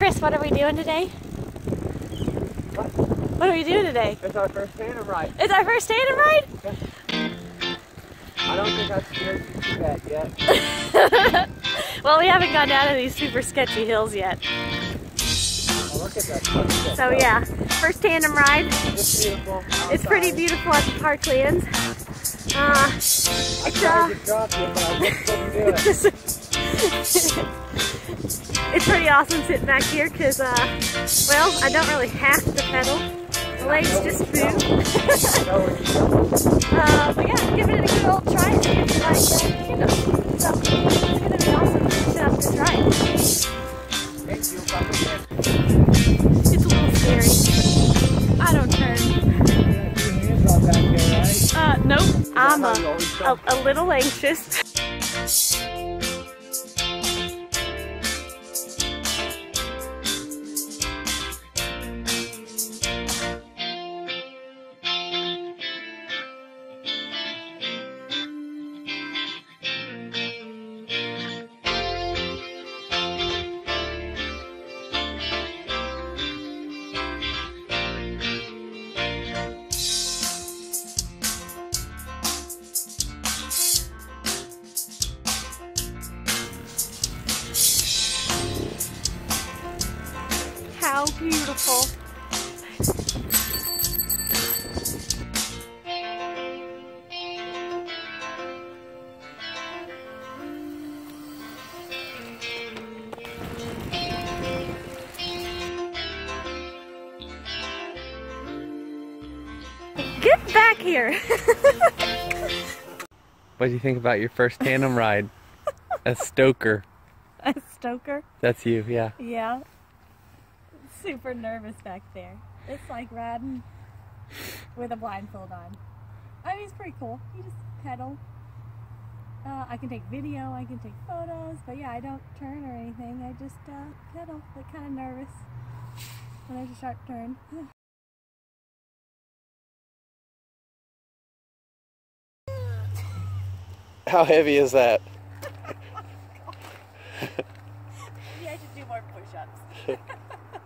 Chris, what are we doing today? What? What are we doing today? It's our first tandem ride. It's our first tandem ride? I don't think I've scared you too bad yet. well, we haven't gone down to these super sketchy hills yet. Oh, look at that. Look at. So yeah, first tandem ride. It's beautiful. It's pretty beautiful at the Parklands. Uh, I it's, uh, it's pretty awesome sitting back here because, uh, well, I don't really have to pedal. The legs just move. Know uh, but yeah, give it a good old try and see if you like uh, tandem. So it's going to be awesome to sit up this ride. Thank you. Fucking It's a little scary. I don't turn. Uh, nope. I'm a, a, a little anxious. How beautiful. Get back here. What do you think about your first tandem ride? A stoker. A stoker. That's you, yeah. Yeah. Super nervous back there. It's like riding with a blindfold on. I mean, it's pretty cool. You just pedal. Uh, I can take video, I can take photos, but yeah, I don't turn or anything. I just uh, pedal, but kind of nervous when there's a sharp turn. How heavy is that? Maybe I should do more push-ups.